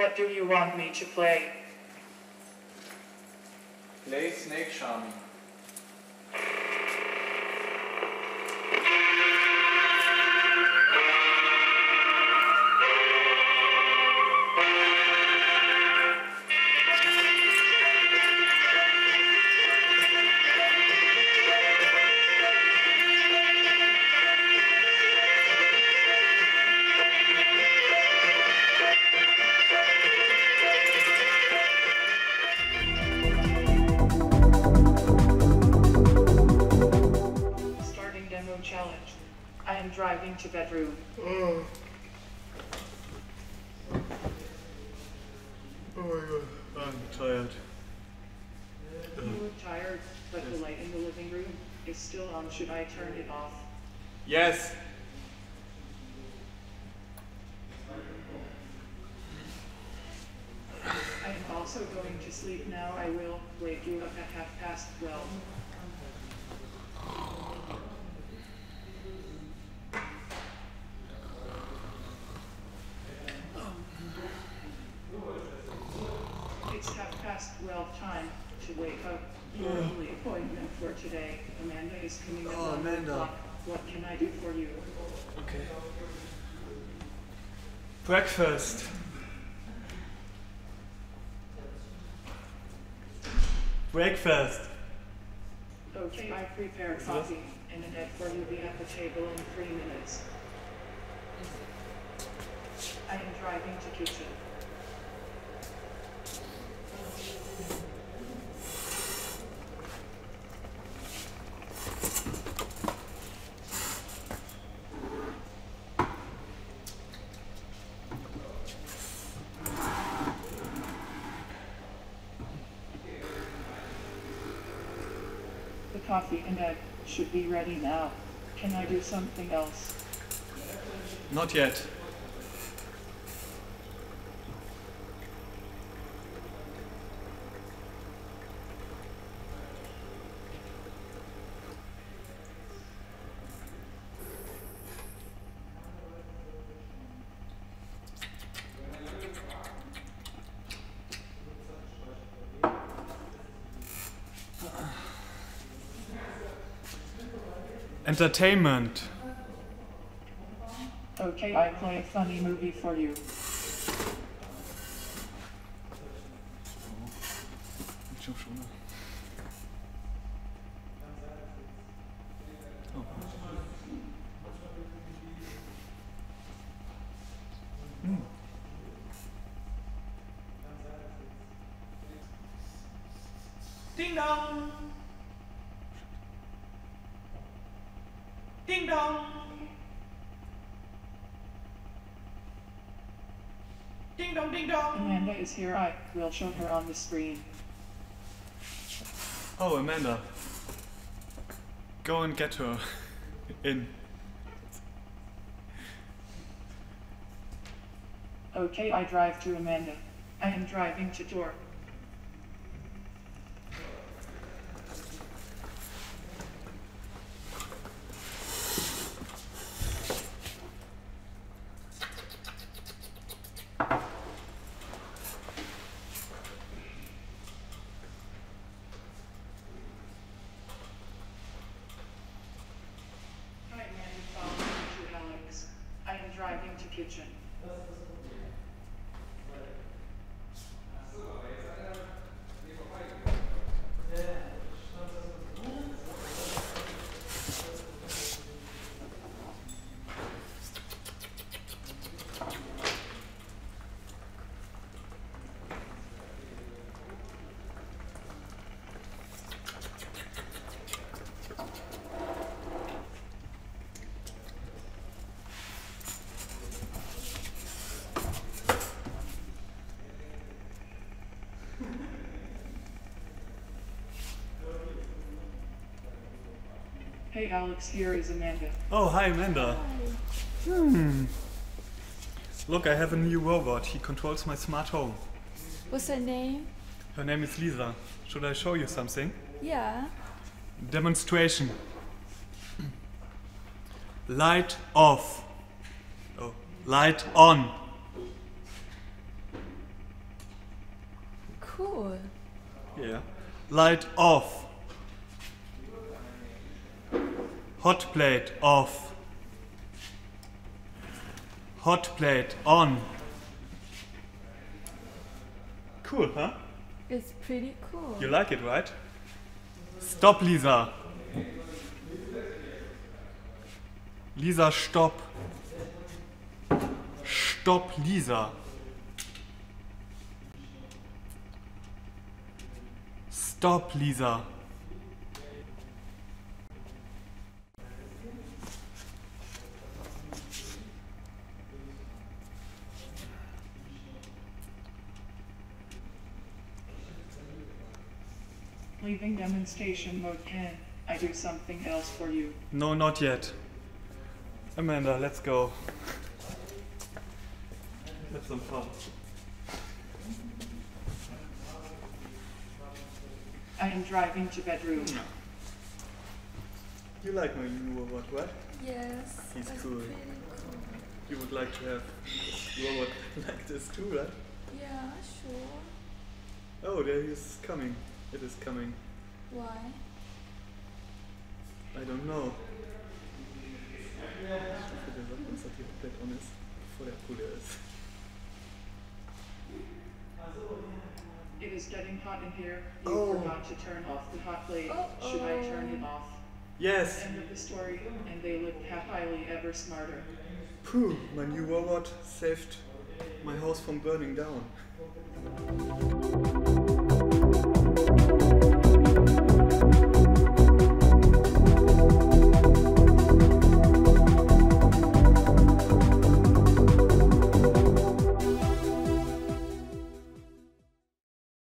What do you want me to play? Play Snake Charming. I am driving to bedroom. Oh. Oh my god, I'm tired. You look tired, but the light in the living room is still on. Should I turn it off? Yes. I am also going to sleep now. I will wake you up at half past twelve. It's half past twelve time to wake up. Your only appointment for today. Amanda is coming at Oh, Amanda. o'clock. What can I do for you? Okay. Breakfast. Breakfast. Okay, I prepared coffee and an egg for you. Be at the table in three minutes. I am driving to kitchen. Coffee and egg should be ready now. Can I do something else? Not yet. Entertainment. Okay, I play a funny movie for you. Ding dong. Dong. Ding dong, ding dong. Amanda is here. I will show her on the screen. Oh, Amanda. Go and get her in. Okay, I drive to Amanda. I am driving to door. Hi, Amanda. Follow me to Alex. I am driving to kitchen. Hey Alex, here is Amanda. Oh, hi, Amanda. Hi. Hmm. Look, I have a new robot. He controls my smart home. What's her name? Her name is Lisa. Should I show you something? Yeah. Demonstration. Light off. Oh, light on. cool. Yeah. Light off. Hot plate off. Hot plate on. Cool, huh? It's pretty cool. You like it, right? Stop, Lisa. Lisa, stop. Stop, Lisa. Stop, Lisa. Leaving demonstration mode 10. I do something else for you. No, not yet. Amanda, let's go. Have some fun. I am driving to bedroom. You like my new robot, right? Yes. He's that's cool. Pretty cool. You would like to have a robot like this too, right? Yeah, sure. Oh, there he is coming. It is coming. Why? I don't know. Ich hoffe, der sagt uns, dass die komplett on ist, bevor der Bruder ist. It is getting hot in here. You Oh. forgot to turn off the hot plate. Should I turn it off? Yes! End of the story. And they lived happily ever smarter. Puh, my new robot saved my house from burning down.